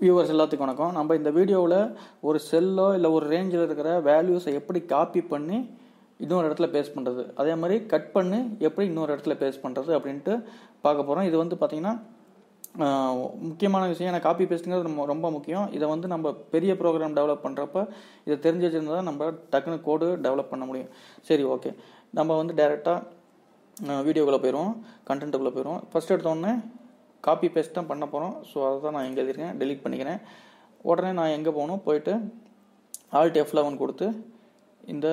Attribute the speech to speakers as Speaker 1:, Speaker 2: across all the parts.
Speaker 1: Viewers எல்லாத்துக்கும் வணக்கம். நம்ம இந்த வீடியோவில் ஒரு செல்லோ இல்லை ஒரு ரேஞ்சில் இருக்கிற வேல்யூஸை எப்படி காப்பி பண்ணி இன்னொரு இடத்துல பேஸ் பண்ணுறது அதே மாதிரி கட் பண்ணி எப்படி இன்னொரு இடத்துல பேஸ் பண்ணுறது அப்படின்ட்டு பார்க்க போகிறோம் இது வந்து பார்த்திங்கன்னா முக்கியமான விஷயம். ஏன்னா காப்பி பேஸ்ட்டுங்கிறது ரொம்ப ரொம்ப முக்கியம். இதை வந்து நம்ம பெரிய ப்ரோக்ராம் டெவலப் பண்ணுறப்ப இதை தெரிஞ்சு வச்சுருந்தா தான் நம்ம டக்குனு கோடு டெவலப் பண்ண முடியும். சரி ஓகே நம்ம வந்து டேரெக்டாக வீடியோக்குள்ளே போயிடுவோம் கண்டென்ட்டுக்குள்ளே போயிடுவோம் ஃபஸ்ட் எடுத்தோடனே காப்பி பேஸ்ட் தான் பண்ண போகிறோம் ஸோ அதை தான் நான் எங்கே எழுதியிருக்கேன். டெலீட் பண்ணிக்கிறேன். உடனே நான் எங்கே போகணும்? போயிட்டு ஆல்ட் எஃப் லெவன் கொடுத்து இந்த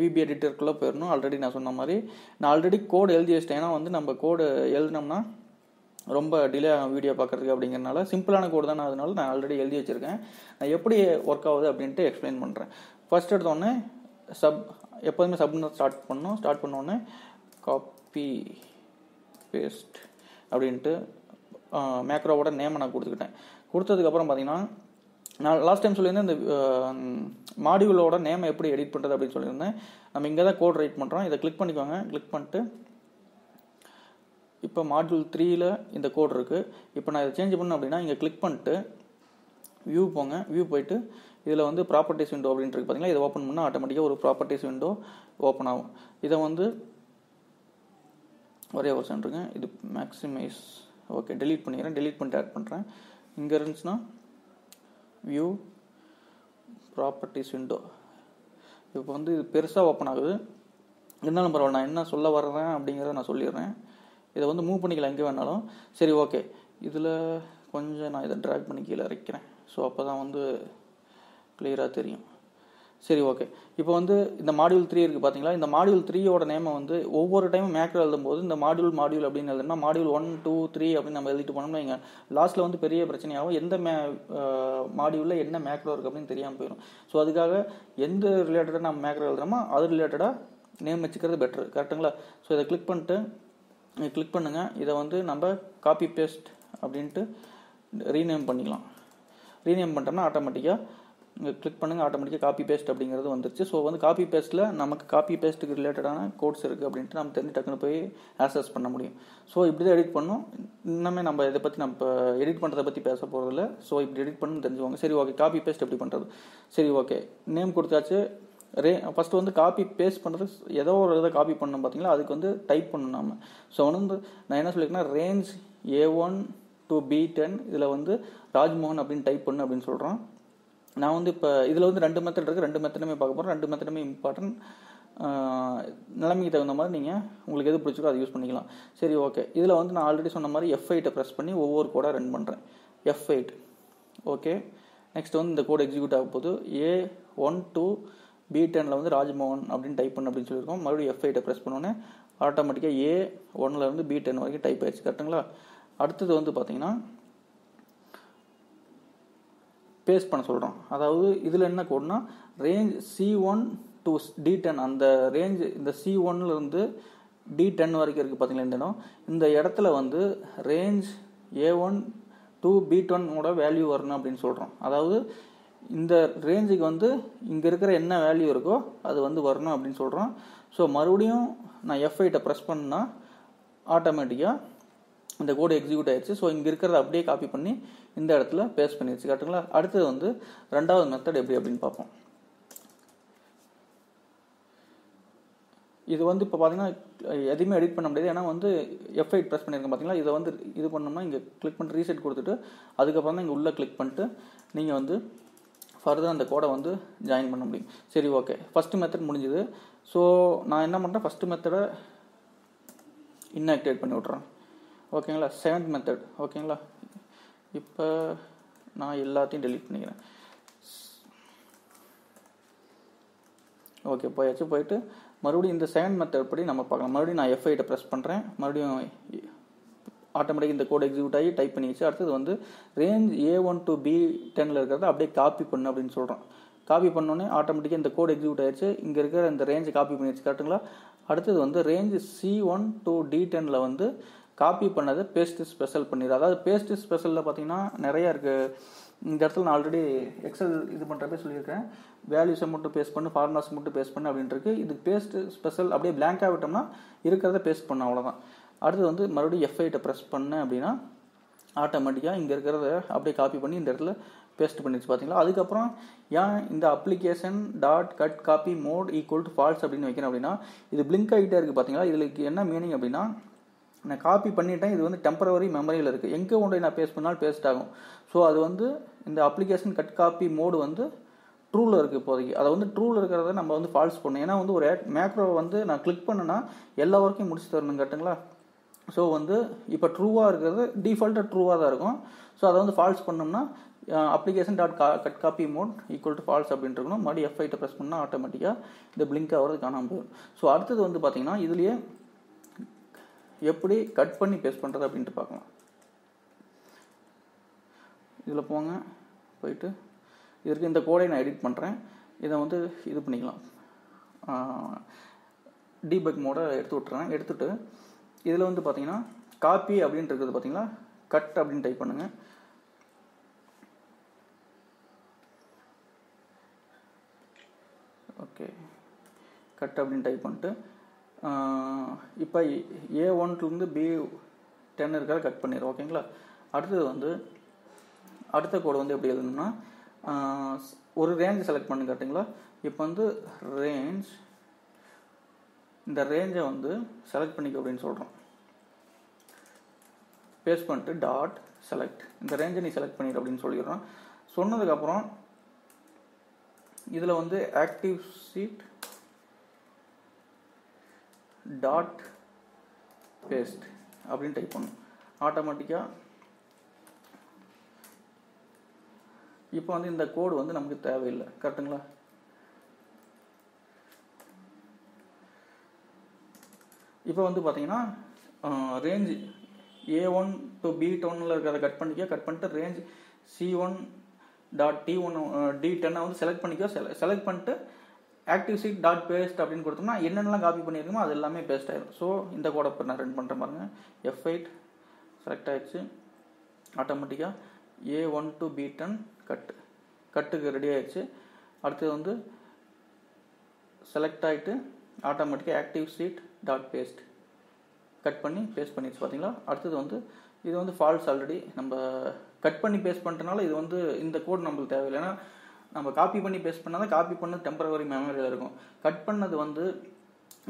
Speaker 1: விபி எடிட்டருக்குள்ளே போயிடணும். ஆல்ரெடி நான் சொன்ன மாதிரி. நான் ஆல்ரெடி கோடு எழுதி வச்சிட்டேன். ஏன்னா வந்து நம்ம கோடு எழுதினோம்னா ரொம்ப டிலே ஆகும் வீடியோ பார்க்குறதுக்கு அப்படிங்கிறனால சிம்பிளான கோடு தான் அதனால நான் ஆல்ரெடி எழுதி வச்சுருக்கேன். நான் எப்படி ஒர்க் ஆகுது அப்படின்ட்டு எக்ஸ்பிளைன் பண்ணுறேன் ஃபர்ஸ்ட் எடுத்தோடனே சப் எப்போதுமே சப்னு ஸ்டார்ட் பண்ணணும். ஸ்டார்ட் பண்ணோடனே காப்பி பேஸ்ட் அப்படின்ட்டு மேக்ரோவோட நேமை நான் கொடுத்துக்கிட்டேன். கொடுத்ததுக்கப்புறம் பார்த்தீங்கன்னா நான் லாஸ்ட் டைம் சொல்லியிருந்தேன் இந்த மாடியூலோட நேமை எப்படி எடிட் பண்ணுறது அப்படின்னு சொல்லியிருந்தேன். நம்ம இங்கே தான் கோட் ரைட் பண்ணுறோம் இதை கிளிக் பண்ணிக்கோங்க. கிளிக் பண்ணிட்டு இப்போ மாடியூல் த்ரீயில் இந்த கோட் இருக்குது இப்போ நான் இதை சேஞ்ச் பண்ணேன் அப்படின்னா இங்கே கிளிக் பண்ணிட்டு வியூ போங்க. வியூ போயிட்டு இதில் வந்து ப்ராப்பர்ட்டிஸ் விண்டோ அப்படின்ட்டு இருக்கு பார்த்தீங்களா இதை ஓப்பன் பண்ணால் ஆட்டோமேட்டிக்காக ஒரு ப்ராப்பர்ட்டிஸ் விண்டோ ஓப்பன் ஆகும். இதை வந்து ஒரே ஒரு சென்ட்ருங்க இது மேக்ஸிமைஸ் ஓகே டெலிட் பண்ணிக்கிறேன் டெலிட் பண்ணிட்டு ஆட் பண்ணுறேன் இங்கே இருந்துச்சுன்னா வியூ ப்ராப்பர்ட்டிஸ் விண்டோ இப்போ வந்து இது பெருசாக ஓப்பன் ஆகுது. இருந்தாலும் பரவாயில்ல நான் என்ன சொல்ல வர்றேன் அப்படிங்கிறத நான் சொல்லிடுறேன். இதை வந்து மூவ் பண்ணிக்கலாம் எங்கே வேணாலும். சரி ஓகே இதில் கொஞ்சம் நான் இதை ட்ராக் பண்ணி கீழே இறக்கிறேன். ஸோ அப்போ தான் வந்து கிளியராக தெரியும். சரி ஓகே இப்போ வந்து இந்த மாடியூல் த்ரீ இருக்குது பார்த்தீங்களா இந்த மாடியூல் த்ரீயோட நேமை வந்து ஒவ்வொரு டைமும் மேக்ரோ எழுதும்போது இந்த மாடியூல் மாடியூல் அப்படின்னு எழுதுனா மாடியூல் ஒன் டூ த்ரீ அப்படின்னு நம்ம எழுதிட்டு போனோம்னா இங்கே லாஸ்ட்டில் வந்து பெரிய பிரச்சனையாகும். எந்த மே மாடியூலில் என்ன மேக்ரோ இருக்குது அப்படின்னு தெரியாமல் போயிடும் ஸோ அதுக்காக எந்த ரிலேட்டடாக நம்ம மேக்ரோ எழுதுறோமோ அது ரிலேட்டடாக நேம் வச்சுக்கிறது பெட்ரு கரெக்ட்டுங்களா ஸோ இதை கிளிக் பண்ணிட்டு கிளிக் பண்ணுங்கள் இதை வந்து நம்ம காப்பி பேஸ்ட் அப்படின்ட்டு ரீநேம் பண்ணிக்கலாம். ரீநேம் பண்ணிட்டோம்னா ஆட்டோமேட்டிக்காக கிளிக் பண்ணுங்கள் ஆட்டோமேட்டிக்காக காப்பி பேஸ்ட் அப்படிங்கிறது வந்துருச்சு. ஸோ வந்து காப்பி பேஸ்ட்டில் நமக்கு காப்பி பேஸ்ட்டுக்கு ரிலேட்டடான கோட்ஸ் இருக்குது அப்படின்ட்டு நம்ம தெரிஞ்சு டக்குன்னு போய் ஆக்சஸ் பண்ண முடியும். ஸோ இப்படி தான் எடிட் பண்ணோம். இன்னுமே நம்ம இதை பற்றி நம்ம எடிட் பண்ணுறதை பற்றி பேச போகிறதில்ல ஸோ இப்படி எடிட் பண்ணணும்னு தெரிஞ்சுக்கோங்க. சரி ஓகே காப்பி பேஸ்ட் எப்படி பண்ணுறது சரி ஓகே நேம் கொடுத்தாச்சு. ரே ஃபஸ்ட்டு வந்து காப்பி பேஸ்ட் பண்ணுறது ஏதோ ஒரு இதை காப்பி பண்ணணும் பார்த்தீங்களா? அதுக்கு வந்து டைப் பண்ணணும் நம்ம ஸோ வந்து நான் என்ன சொல்லியிருக்கேன்னா range A one to B ten இதில் வந்து ராஜ்மோகன் அப்படின்னு டைப் பண்ணு அப்படின்னு சொல்கிறோம் நான் வந்து இப்போ இதில் வந்து ரெண்டு மெத்தட் இருக்குது ரெண்டு மெத்தடுமே பார்க்க போகிறோம் ரெண்டு மெத்தடுமே இம்பார்ட்டன்ட் நிலைமைக்கு தகுந்த மாதிரி நீங்கள் உங்களுக்கு எது பிடிச்சிக்கோ அதை யூஸ் பண்ணிக்கலாம். சரி ஓகே இதில் வந்து நான் ஆல்ரெடி சொன்ன மாதிரி எஃப் எயிட்டை ப்ரெஸ் பண்ணி ஒவ்வொரு கோடாக ரன் பண்ணுறேன் எஃப் எயிட் ஓகே நெக்ஸ்ட் வந்து இந்த கோட் எக்ஸிக்யூட் ஆக போது ஏ ஒன் டூ பி டெனில் வந்து ராஜ்மோகன் அப்படின்னு டைப் பண்ணு அப்படின்னு சொல்லியிருக்கோம். மறுபடியும் எஃப் எயிட்டை ப்ரெஸ் பண்ணோன்னே ஆட்டோமேட்டிக்காக ஏ ஒன்னில் இருந்து பி டென் வரைக்கும் டைப் ஆயிடுச்சு. கரெக்டுங்களா அடுத்தது வந்து பார்த்தீங்கன்னா பேஸ்ட் பண்ண சொல்கிறோம் அதாவது இதில் என்ன கோட்னா range C one to D ten அந்த ரேஞ்ச் இந்த சி ஒன்லேருந்து டி டென் வரைக்கும் இருக்குது பார்த்தீங்களா இந்த இடம். இந்த இடத்துல வந்து range A one to B டென்னோட value வரணும் அப்படின்னு சொல்கிறோம் அதாவது இந்த ரேஞ்சுக்கு வந்து இங்கே இருக்கிற என்ன வேல்யூ இருக்கோ அது வந்து வரணும் அப்படின்னு சொல்கிறோம் ஸோ மறுபடியும் நான் எஃப் ப்ரெஸ் பண்ணால் ஆட்டோமேட்டிக்காக இந்த கோடு எக்ஸிக்யூட் ஆயிடுச்சு. ஸோ இங்கே இருக்கிறத அப்படியே காப்பி பண்ணி இந்த இடத்துல பேஸ்ட் பண்ணிடுச்சு காட்டுங்களா? அடுத்தது வந்து ரெண்டாவது மெத்தட் எப்படி அப்படின்னு பார்ப்போம். இது வந்து இப்போ பார்த்தீங்கன்னா எதையுமே எடிட் பண்ண முடியாது. ஏன்னா வந்து எஃப் எயிட் ப்ரெஸ் பண்ணியிருக்கேன் பார்த்தீங்களா இதை வந்து இது பண்ணோம்னா இங்கே கிளிக் பண்ணிட்டு ரீசெட் கொடுத்துட்டு அதுக்கப்புறம் தான் இங்கே உள்ளே கிளிக் பண்ணிட்டு நீங்கள் வந்து ஃபர்தர் அந்த கோடை வந்து ஜாயின் பண்ண முடியும். சரி ஓகே ஃபஸ்ட்டு மெத்தட் முடிஞ்சுது. ஸோ நான் என்ன பண்ணுறேன் ஃபஸ்ட்டு மெத்தடை இன்ஆக்டிவேட் பண்ணி விட்றேன் ஓகேங்களா செவன்த் மெத்தட் ஓகேங்களா இப்போ நான் எல்லாத்தையும் டெலீட் பண்ணிக்கிறேன். ஓகே போயாச்சு. போயிட்டு மறுபடியும் இந்த செகண்ட் மெத்தட் படி நம்ம பார்க்கலாம். மறுபடியும் நான் எஃப்ஐட்டை ப்ரெஸ் பண்ணுறேன் மறுபடியும் ஆட்டோமேட்டிக் இந்த கோட் எக்ஸிக்யூட் ஆகி டைப் பண்ணிச்சு அடுத்தது வந்து range A one to B டெனில் இருக்கிறத அப்படியே காப்பி பண்ணு அப்படின்னு சொல்கிறோம் காப்பி பண்ணோன்னே ஆட்டோமேட்டிக்காக இந்த கோட் எக்ஸிக்யூட் ஆயிடுச்சு. இங்கே இருக்கிற இந்த ரேஞ்சை காப்பி பண்ணிடுச்சு கரெக்டுங்களா அடுத்தது வந்து range C one to D டெனில் வந்து காப்பி பண்ணதை பேஸ்ட்டு ஸ்பெஷல் பண்ணிடு அதாவது பேஸ்ட்டு ஸ்பெஷலில் பார்த்தீங்கன்னா நிறையா இருக்குது இந்த இடத்துல நான் ஆல்ரெடி எக்ஸல் இது பண்ணுறப்பே சொல்லியிருக்கேன். வேல்யூஸை மட்டும் பேஸ்ட் பண்ணு ஃபார்முலாஸ் மட்டும் பேஸ்ட் பண்ணு அப்படின்ட்டு இருக்கு. இது பேஸ்ட்டு ஸ்பெஷல் அப்படியே பிளாங்காக விட்டோம்னா இருக்கிறத பேஸ்ட் பண்ண அவ்வளோதான் அடுத்து வந்து மறுபடியும் எஃப்ஐட்டை ப்ரெஸ் பண்ணேன் அப்படின்னா ஆட்டோமேட்டிக்காக இங்கே இருக்கிறத அப்படியே காப்பி பண்ணி இந்த இடத்துல பேஸ்ட் பண்ணிடுச்சு பார்த்தீங்களா அதுக்கப்புறம் ஏன் இந்த application dot cut copy mode equal to false அப்படின்னு வைக்கிறேன் அப்படின்னா இது பிளிங்க் ஆகிட்டே இருக்குது பார்த்தீங்களா இதுக்கு என்ன மீனிங் அப்படின்னா நான் காப்பி பண்ணிட்டேன். இது வந்து டெம்பரவரி மெமரியில் இருக்குது எங்கே கொண்டு நான் பேஸ்ட் பண்ணாலும் பேஸ்ட் ஆகும். ஸோ அது வந்து இந்த அப்ளிகேஷன் கட் காப்பி மோடு வந்து ட்ரூவில் இருக்குது இப்போதைக்கு. அதை வந்து ட்ரூவில் இருக்கிறத நம்ம வந்து ஃபால்ஸ் பண்ணணும். ஏன்னா வந்து ஒரு மேக்ரோவை வந்து நான் கிளிக் பண்ணேன்னா எல்லா ஒர்க்கையும் முடிச்சு தரணும் கேட்டுங்களா ஸோ வந்து இப்போ ட்ரூவாக இருக்கிறது டிஃபால்ட்டாக ட்ரூவாக தான் இருக்கும். ஸோ அதை வந்து ஃபால்ஸ் பண்ணோம்னா அப்ளிகேஷன் டாட் கா cut copy mode equal to false அப்படின்னு இருக்கணும். மறுபடியும் எஃப் ஐட்டை ப்ரெஸ் பண்ணால் ஆட்டோமேட்டிக்காக இந்த பிளிங்க் ஆகிறது காணாமல் போயிடும். ஸோ அடுத்தது வந்து பார்த்தீங்கன்னா இதுலேயே எப்படி கட் பண்ணி பேஸ்ட் பண்ணுறது அப்படின்ட்டு பார்க்கலாம். இதில் போங்க. போயிட்டு இதற்கு இந்த கோடை நான் எடிட் பண்ணுறேன் இதை வந்து இது பண்ணிக்கலாம். டீபக் மோட எடுத்து விட்டுறேன். எடுத்துட்டு இதில் வந்து பார்த்தீங்கன்னா காப்பி அப்படின்ட்டு இருக்குது பார்த்தீங்களா கட் அப்படின்னு டைப் பண்ணுங்கள் ஓகே கட் அப்படின்னு டைப் பண்ணிட்டு இப்போ ஏ ஒன்லேருந்து பி டென் இருக்காது கட் பண்ணிடுறோம் ஓகேங்களா? அடுத்தது வந்து அடுத்த கோடு வந்து எப்படி எழுதணும்னா ஒரு ரேஞ்ச் செலக்ட் பண்ணு கேட்டிங்களா? இப்போ வந்து ரேஞ்ச் இந்த ரேஞ்சை வந்து செலக்ட் பண்ணிக்க அப்படின்னு சொல்கிறோம் பேஸ்ட் பண்ணிட்டு டாட் செலக்ட் இந்த ரேஞ்சை நீ செலக்ட் பண்ணிடு அப்படின்னு சொல்லிடுறோம். சொன்னதுக்கப்புறம் இதில் வந்து ஆக்டிவ் சீட் டாட் பேஸ்ட் அப்படின்னு டைப் பண்ணும் ஆட்டோமேட்டிக்காக இப்போ வந்து இந்த கோடு வந்து நமக்கு தேவையில்லை. கரெக்டுங்களா? இப்போ வந்து பார்த்தீங்கன்னா range A one to B டொன்னில் இருக்கிறத கட் பண்ணிக்க. கட் பண்ணிட்டு range C one dot D one D டென்னை வந்து செலக்ட் பண்ணிக்கோ. செலக்ட் பண்ணிட்டு ஆக்டிவ் சீட் டாட் பேஸ்ட் அப்படின்னு கொடுத்தோம்னா என்னென்னலாம் காப்பி பண்ணியிருக்கோமோ அது எல்லாமே பேஸ்ட் ஆயிடும் ஸோ இந்த கோடை இப்போ நான் ரன் பண்ணுறேன் பாருங்க. எஃப் எயிட் செலக்ட் ஆயிடுச்சு. ஆட்டோமேட்டிக்காக A one to B ten cut கட்டுக்கு ரெடி ஆயிடுச்சு. அடுத்தது வந்து செலக்ட் ஆகிட்டு ஆட்டோமேட்டிக்காக active sheet dot paste cut பண்ணி பேஸ்ட் பண்ணிடுச்சு பார்த்தீங்களா அடுத்தது வந்து இது வந்து ஃபால்ஸ் ஆல்ரெடி நம்ம கட் பண்ணி பேஸ்ட் பண்ணிட்டனால இது வந்து இந்த கோட் நம்மளுக்கு தேவையில்லை. ஏன்னா நம்ம காப்பி பண்ணி பேஸ்ட் பண்ணால் தான் காப்பி பண்ணது டெம்பரவரி மெமரியில் இருக்கும். கட் பண்ணது வந்து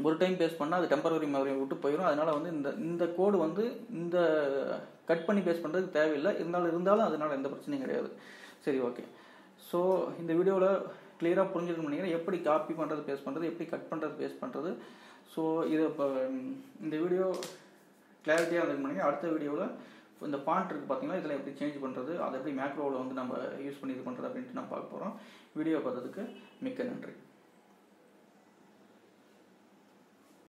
Speaker 1: ஒரு டைம் பேஸ்ட் பண்ணால் அது டெம்பரவரி மெமரியை விட்டு போயிடும் அதனால வந்து இந்த இந்த கோடு வந்து இந்த கட் பண்ணி பேஸ்ட் பண்ணுறதுக்கு தேவையில்லை. இருந்தாலும் இருந்தாலும் அதனால எந்த பிரச்சனையும் கிடையாது. சரி ஓகே ஸோ இந்த வீடியோவில் கிளியராக புரிஞ்சுக்கணும் நினைக்கிறேன். எப்படி காப்பி பண்ணுறது பேஸ்ட் பண்ணுறது எப்படி கட் பண்ணுறது பேஸ்ட் பண்ணுறது ஸோ இது இப்போ இந்த வீடியோ கிளாரிட்டியாக இருந்துக்கு அடுத்த வீடியோவில் இந்த பாண்ட் இருக்குது பார்த்தீங்கன்னா இதில் எப்படி சேஞ்ச் பண்ணுறது அதை எப்படி மேக்ரோவில் வந்து நம்ம யூஸ் பண்ணி இது பண்ணுறது அப்படின்ட்டு நம்ம பார்க்க போகிறோம் வீடியோ பார்த்ததுக்கு மிக்க நன்றி.